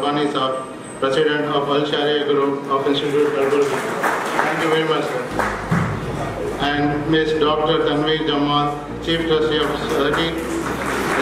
Rabbani Saab, President of Al Sharia Group of Institute. Thank you very much, sir. And Ms. Dr. Tanvi Jamal, Chief Trustee of Sadaqi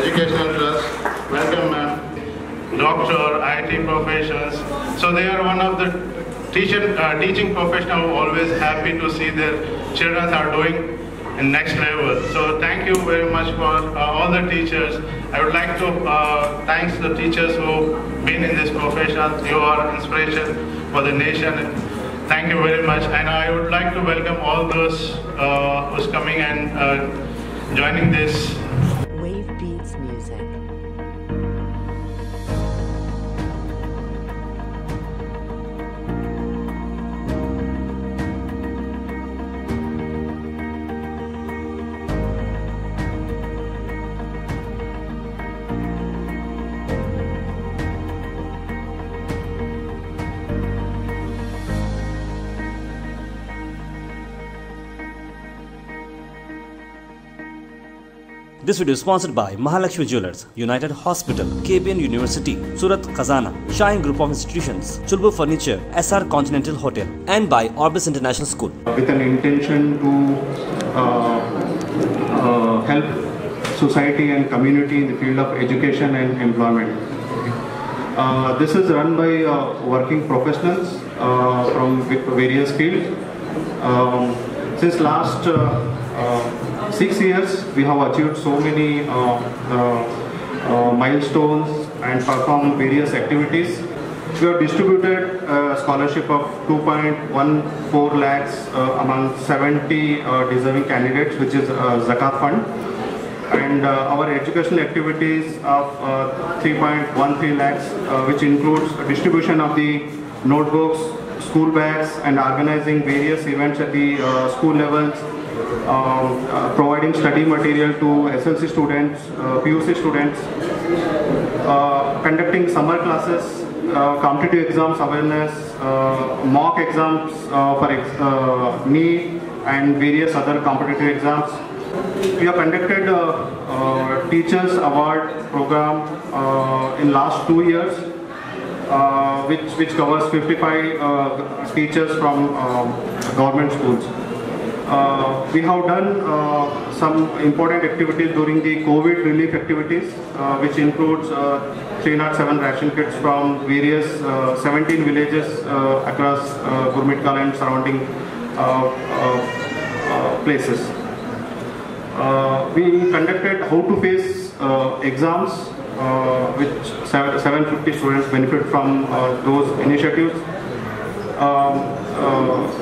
Educational Trust. Welcome, ma'am. Doctor, IT professions. So they are one of the teacher, uh, teaching professional who always happy to see their children are doing in next level. So thank you very much for uh, all the teachers. I would like to uh, thank the teachers who been in this profession. You are inspiration for the nation. Thank you very much. And I would like to welcome all those uh, who's coming and uh, joining this This video is sponsored by Mahalakshmi Jewelers, United Hospital, KPN University, Surat Khazana, Shine Group of Institutions, Chulbu Furniture, SR Continental Hotel, and by Orbis International School. with an intention to uh, uh, help society and community in the field of education and employment. Uh, this is run by uh, working professionals uh, from various fields. Um, since last uh, six years, we have achieved so many uh, uh, milestones and performed various activities. We have distributed a scholarship of 2.14 lakhs uh, among 70 uh, deserving candidates, which is uh, Zakat Fund. And uh, our educational activities of uh, 3.13 lakhs, which includes distribution of the notebooks, school bags, and organizing various events at the school levels, uh, providing study material to SLC students, uh, PUC students, uh, conducting summer classes, uh, competitive exams awareness, uh, mock exams uh, for ex- uh, and various other competitive exams. We have conducted uh, uh, Teachers Award program uh, in last two years, uh, which, which covers 55 uh, teachers from um, government schools. Uh, we have done uh, some important activities during the COVID relief activities, uh, which includes uh, 307 ration kits from various uh, 17 villages uh, across uh, Gurmitkal and surrounding places. We conducted how to face exams, which 750 students benefit from those initiatives. Um,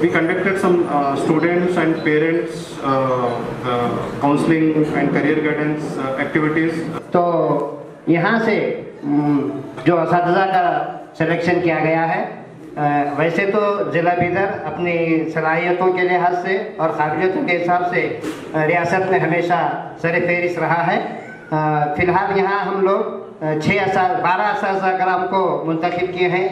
we conducted some uh, students and parents uh, uh, counseling and career guidance uh, activities. तो यहाँ से उम, जो इस का selection किया गया है वैसे तो ज़िला बीदर अपनी सलाहियतों के लिहाज से और काबिलियतों के हिसाब से रियासत में हमेशा सर फहरिस्त रहा है फ़िलहाल यहाँ हम लोग छः बारह असा कराम को मुंतखब किए हैं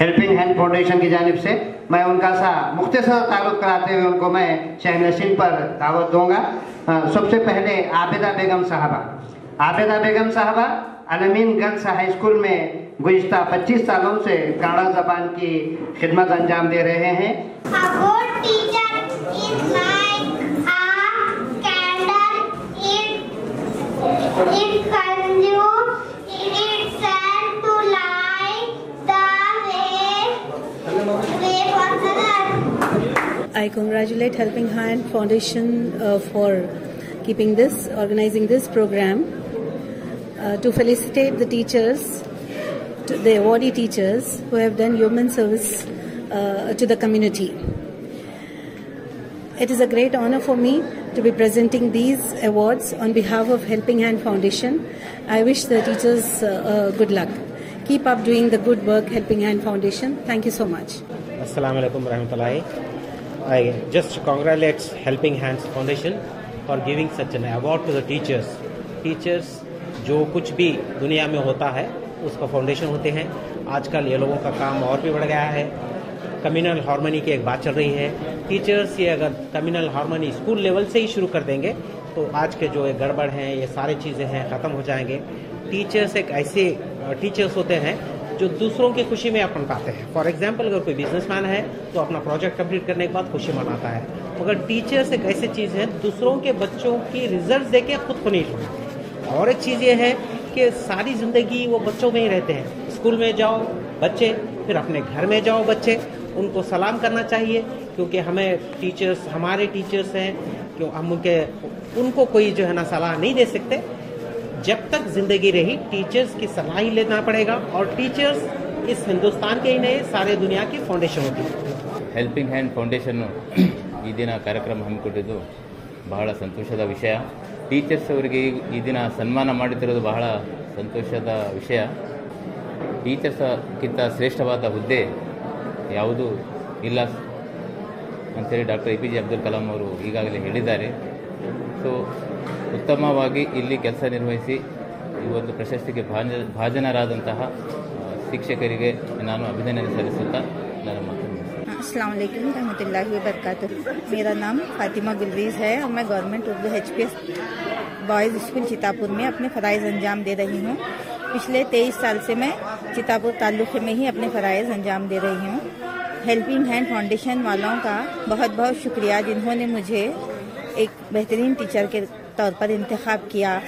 हेल्पिंग हैंड फाउंडेशन की जानब से मैं उनका सा मुख्तसर तारुफ कराते हुए उनको मैं शहनशीन पर दावत दूँगा। सबसे पहले आबिदा बेगम साहबा। आबिदा बेगम साहबा अलमीन गर्ल्स हाई स्कूल में गुज्तर 25 सालों से काड़ा जबान की खिदमत अंजाम दे रहे हैं। It I congratulate Helping Hand Foundation uh, for keeping this, organizing this program, uh, to felicitate the teachers, the awardee teachers who have done human service uh, to the community. It is a great honor for me to be presenting these awards on behalf of Helping Hand Foundation. I wish the teachers uh, uh, good luck. Keep up doing the good work, Helping Hand Foundation. Thank you so much. Assalamu alaikum warahmatullahi. I just congratulate Helping Hands Foundation for giving such an award to the teachers. Teachers, जो कुछ भी दुनिया में होता है, उसका foundation होते हैं। आजकल ये लोगों का काम और भी बढ़ गया है। कम्युनल हारमोनी की एक बात चल रही है। टीचर्स ये अगर कम्युनल हारमोनी स्कूल लेवल से ही शुरू कर देंगे तो आज के जो ये गड़बड़ हैं, ये सारी चीज़ें हैं, ख़त्म हो जाएँगे। टीचर्स एक ऐसे टीचर्स होते हैं जो दूसरों की खुशी में अपन पाते हैं। फॉर एग्ज़ाम्पल अगर कोई बिजनेसमैन है तो अपना प्रोजेक्ट कंप्लीट करने के बाद खुशी मनाता है। मगर टीचर्स एक ऐसी चीज़ है, दूसरों के बच्चों की रिज़ल्ट देके खुद को नहीं छोड़ते। और एक चीज़ ये है कि सारी ज़िंदगी वो बच्चों में ही रहते हैं। स्कूल में जाओ, बच्चे, फिर अपने घर में जाओ, बच्चे। उनको सलाम करना चाहिए, क्योंकि हमें टीचर्स हमारे टीचर्स हैं, क्यों हम उनके, उनको कोई जो है ना सलाह नहीं दे सकते। जब तक जिंदगी रही टीचर्स की सलाह ही लेना पड़ेगा और टीचर्स इस हिंदुस्तान के ही नहीं सारे दुनिया की फाउंडेशन होती है ಹೆಲ್ಪಿಂಗ್ ಹ್ಯಾಂಡ್ ಫೌಂಡೇಶನ್ನು ಈ ದಿನ ಕಾರ್ಯಕ್ರಮ ಹಮ್ಮಿಕೊಂಡಿದ್ದು ಬಹಳ ಸಂತೋಷದ ವಿಷಯ ಟೀಚರ್ಸ್ ಅವರಿಗೆ ಈ- ಈ ದಿನ ಸನ್ಮಾನ ಮಾಡುತ್ತಿರೋದು ಬಹಳ ಸಂತೋಷದ ವಿಷಯ ಟೀಚರ್ಸ್ಗಿಂತ ಶ್ರೇಷ್ಠವಾದ ಹುದ್ದೆ ಯಾವುದೂ ಇಲ್ಲ ಅಂತೇಳಿ doctor A P J Abdul Kalam ಅವರು ಈಗಾಗಲೇ ಹೇಳಿದ್ದಾರೆ ಸೊ ಉತ್ತಮವಾಗಿ ಇಲ್ಲಿ ಕೆಲಸ ನಿರ್ವಹಿಸಿ ಈ ಒಂದು ಪ್ರಶಸ್ತಿಗೆ ಭಾಜ ಭಾಜನರಾದಂತಹ ಆ, ಶಿಕ್ಷಕರಿಗೆ ನಾನು ಅಭಿನಂದನೆ ಸಲ್ಲಿಸುತ್ತಾ ನನ್ನ ಮಾತು ಮುಗಿಸ್ತೇನೆ. अस्सलाम वालेकुम रहमतुल्लाहि व बरकातुहू मेरा नाम फातिमा गुलरीज है और मैं government Urdu H P S boys school Chitapur में अपने फ़राइज़ अंजाम दे रही हूँ पिछले तेईस साल से मैं चितापुर ताल्लुक़े में ही अपने फ़राइज़ अंजाम दे रही हूँ हेल्पिंग हैंड फाउंडेशन वालों का बहुत बहुत शुक्रिया जिन्होंने मुझे एक बेहतरीन टीचर के तौर पर इंतखब किया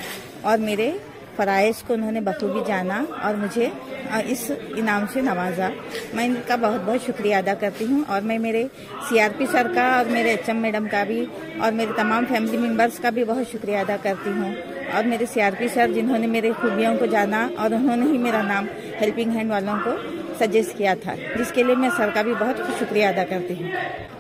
और मेरे फ़राइज़ को उन्होंने बखूबी जाना और मुझे इस इनाम से नवाजा। मैं इनका बहुत बहुत शुक्रिया अदा करती हूँ और मैं मेरे सीआरपी सर का और मेरे एचएम मैडम का भी और मेरे तमाम फैमिली मेंबर्स का भी बहुत शुक्रिया अदा करती हूँ। और मेरे सीआरपी सर जिन्होंने मेरे खूबियों को जाना और उन्होंने ही मेरा नाम हेल्पिंग हैंड वालों को सजेस्ट किया था, जिसके लिए मैं सर का भी बहुत शुक्रिया अदा करती हूँ।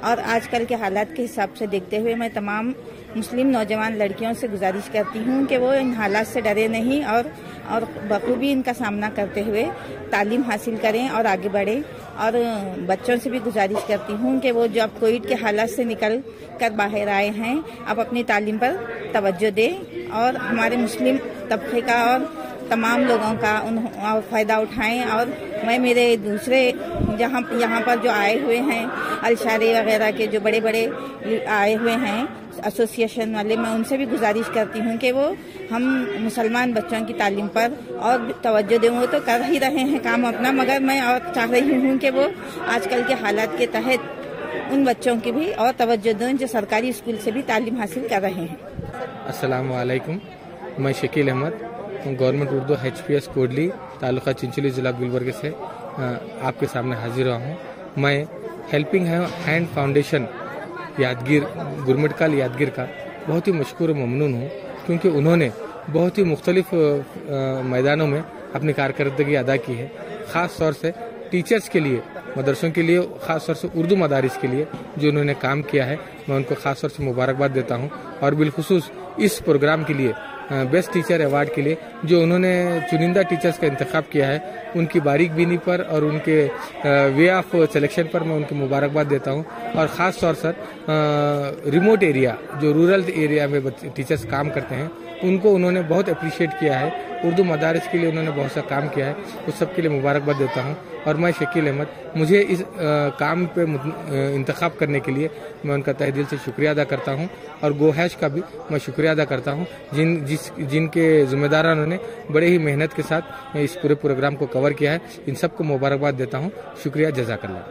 और आजकल के हालात के हिसाब से देखते हुए मैं तमाम मुस्लिम नौजवान लड़कियों से गुजारिश करती हूँ कि वो इन हालात से डरे नहीं और और बखूबी इनका सामना करते हुए तालीम हासिल करें और आगे बढ़ें। और बच्चों से भी गुजारिश करती हूँ कि वो जो अब कोविड के हालात से निकल कर बाहर आए हैं, अब अपनी तालीम पर तवज्जो दें और हमारे मुस्लिम तबके का और तमाम लोगों का उन फ़ायदा उठाएँ और मैं मेरे दूसरे जहाँ, यहाँ पर जो आए हुए हैं, अलशारे वगैरह के जो बड़े बड़े आए हुए हैं एसोसिएशन वाले, मैं उनसे भी गुजारिश करती हूँ कि वो हम मुसलमान बच्चों की तालीम पर और तवज्जो दें। वो तो कर ही रहे हैं काम अपना, मगर मैं और चाह रही हूँ कि वो आजकल के हालात के तहत उन बच्चों की भी और तवज्जो दें जो सरकारी स्कूल से भी तालीम हासिल कर रहे हैं। अस्सलाम वालेकुम मैं Shakeel Ahmed, government Urdu H P S Kodli taluka Chincholi ज़िला गुलबर्ग से आपके सामने हाजिर हुआ हूँ। मैं helping hand foundation Yadgir, Gurmitkal Yadgir का बहुत ही मशहूर ममनून हूँ, क्योंकि उन्होंने बहुत ही मुख्तलिफ़ मैदानों में अपनी कारकर्दगी अदा की है। ख़ास तौर से टीचर्स के लिए, मदरसों के लिए, ख़ास तौर से उर्दू मदारस के लिए जो उन्होंने काम किया है, मैं उनको ख़ास तौर से मुबारकबाद देता हूँ। और बिलखसूस इस प्रोग्राम के लिए बेस्ट टीचर अवार्ड के लिए, जो उन्होंने चुनिंदा टीचर्स का इंतखब किया है, उनकी बारीक बीनी पर और उनके वे ऑफ़ सिलेक्शन पर मैं उनकी मुबारकबाद देता हूँ। और ख़ास तौर पर रिमोट एरिया जो रूरल एरिया में टीचर्स काम करते हैं उनको उन्होंने बहुत अप्रिशिएट किया है। उर्दू मदारस के लिए उन्होंने बहुत सा काम किया है। उस सब के लिए मुबारकबाद देता हूँ। और मैं शकील अहमद मुझे इस आ, काम पे इंतखब करने के लिए मैं उनका तहे दिल से शुक्रिया अदा करता हूँ। और गोहैश का भी मैं शुक्रिया अदा करता हूँ जिन जिस जिनके जिम्मेदारानों ने बड़े ही मेहनत के साथ इस पूरे प्रोग्राम को कवर किया है। इन सबको मुबारकबाद देता हूँ। शुक्रिया जजाकल्ला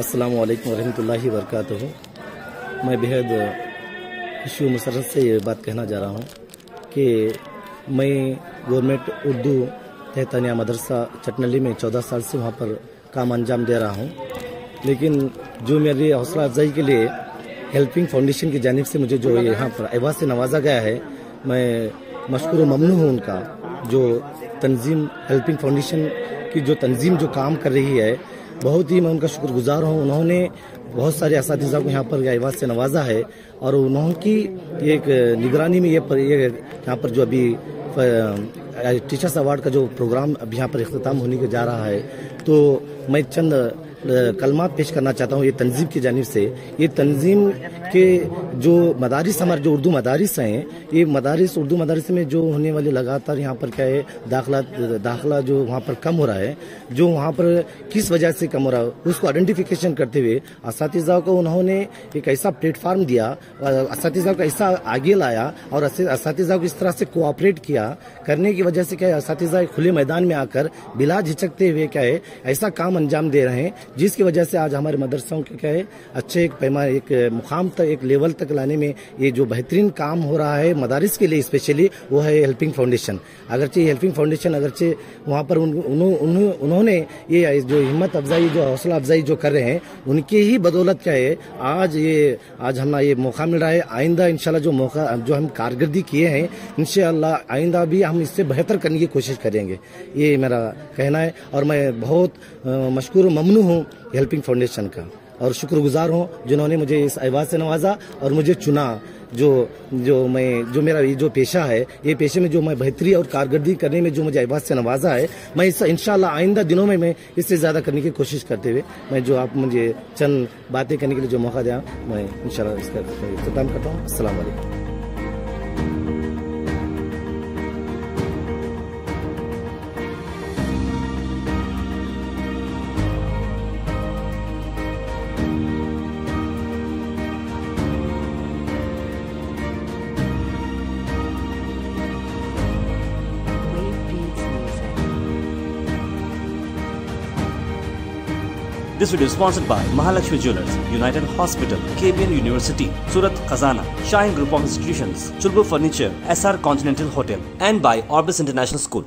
अस्सलाम वालेकुम वरहमतुल्लाहि वबरकातुहू मैं बेहद खुशी मसरत से ये बात कहना जा रहा हूँ। कि मैं गवर्नमेंट उर्दू तहतानिया मदरसा चटनली में चौदह साल से वहाँ पर काम अंजाम दे रहा हूँ। लेकिन जो मेरी हौसला अफजाई के लिए हेल्पिंग फाउंडेशन की जानब से मुझे जो यहाँ पर अवाज से नवाजा गया है, मैं मशहूर ममनू हूँ उनका, जो तंजीम हेल्पिंग फाउंडेशन की जो तंजीम जो काम कर रही है बहुत ही मैं उनका शुक्रगुजार हूँ। उन्होंने बहुत सारे इस को यहाँ पर अवाज से नवाजा है और उन्होंने की एक निगरानी में ये पर, ये यहाँ पर जो अभी टीचर्स अवार्ड का जो प्रोग्राम अभी यहाँ पर अख्ताम होने के जा रहा है। तो मैं चंद कलमात पेश करना चाहता हूँ, ये तंजीम की जानब से। ये तंजीम के जो मदारस, हमारे जो उर्दू मदारस हैं, ये मदारिस, उर्दू मदारिस में जो होने वाले लगातार यहाँ पर क्या है, दाखला दाखला जो वहाँ पर कम हो रहा है, जो वहाँ पर किस वजह से कम हो रहा है, उसको आइडेंटिफिकेशन करते हुए इस को उन्होंने एक ऐसा प्लेटफार्म दिया इस को ऐसा आगे लाया और इस को इस तरह से कोऑपरेट किया, करने की वजह से क्या है इस खुले मैदान में आकर बिला झिझकते हुए क्या है, ऐसा काम अंजाम दे रहे हैं जिसकी वजह से आज हमारे मदरसों के क्या है अच्छे एक पैमा एक मुकाम तक एक लेवल तक लाने में ये जो बेहतरीन काम हो रहा है मदारिस के लिए स्पेशली वो है हेल्पिंग फाउंडेशन। अगरचे हेल्पिंग फाउंडेशन अगरचे वहाँ पर उन, उन, उन, उन्होंने ये जो हिम्मत अफजाई जो हौसला अफजाई जो कर रहे हैं उनकी ही बदौलत क्या है आज ये आज हमारा ये मौका मिल रहा है। आइंदा इंशाल्लाह जो मौका जो हम कारकर्दी किए हैं इंशाल्लाह आइंदा भी हम इससे बेहतर करने की कोशिश करेंगे। ये मेरा कहना है और मैं बहुत मशहूर ममनू हूँ हेल्पिंग फाउंडेशन का। और शुक्रगुजार हूँ जिन्होंने मुझे इस आवाज़ से नवाजा और मुझे चुना, जो जो मैं, जो मेरा ये जो पेशा है, ये पेशे में जो मैं बेहतरी और कारकर्दगी करने में जो मुझे आवाज़ से नवाजा है, मैं इस इंशाल्लाह आइंदा दिनों में मैं इससे ज़्यादा करने की कोशिश करते हुए, मैं जो आप मुझे चंद बातें करने के लिए जो मौका दिया, मैं इंशाल्लाह इसका इख्ताम करता हूँ। असल This video is sponsored by Mahalakshmi Jewelers, United Hospital, KBN University, Surat Khazana, Shine Group of Institutions, Chulbur Furniture, SR Continental Hotel, and by Orbis International School.